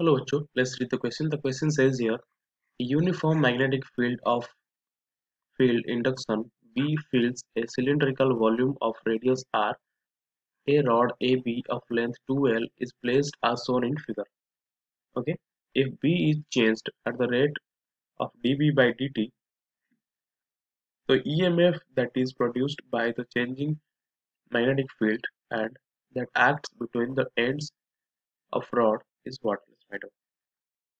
Hello, Achu. Let's read the question. The question says here, a uniform magnetic field of field induction B fills a cylindrical volume of radius r. A rod AB of length 2L is placed as shown in figure. Okay. If B is changed at the rate of dB by dt, the EMF that is produced by the changing magnetic field and that acts between the ends of rod is what?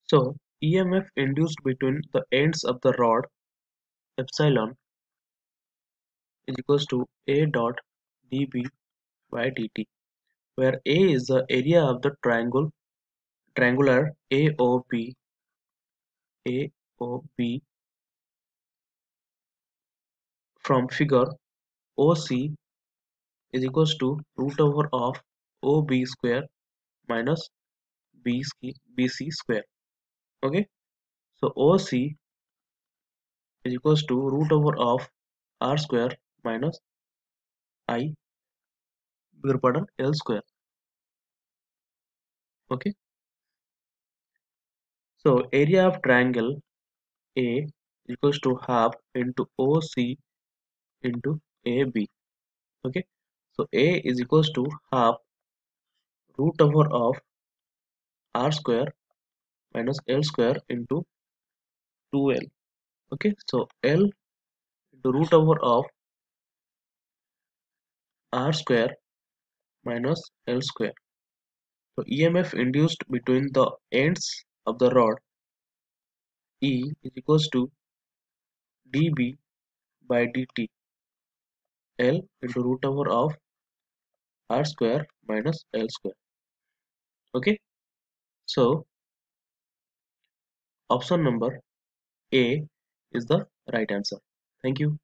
So EMF induced between the ends of the rod epsilon is equals to A dot dB by dt, where A is the area of the triangle triangular AOB AOB from figure OC is equals to root over of OB square minus BC, BC square. Okay? So OC is equals to root over of R square minus I bigger pardon L square. Okay? So area of triangle A equals to half into OC into AB okay? So A is equals to half root over of R square minus L square into 2L okay so L into root over of R square minus L square. So EMF induced between the ends of the rod E is equals to dB by dt L into root over of R square minus L square. Okay so option number A is the right answer. Thank you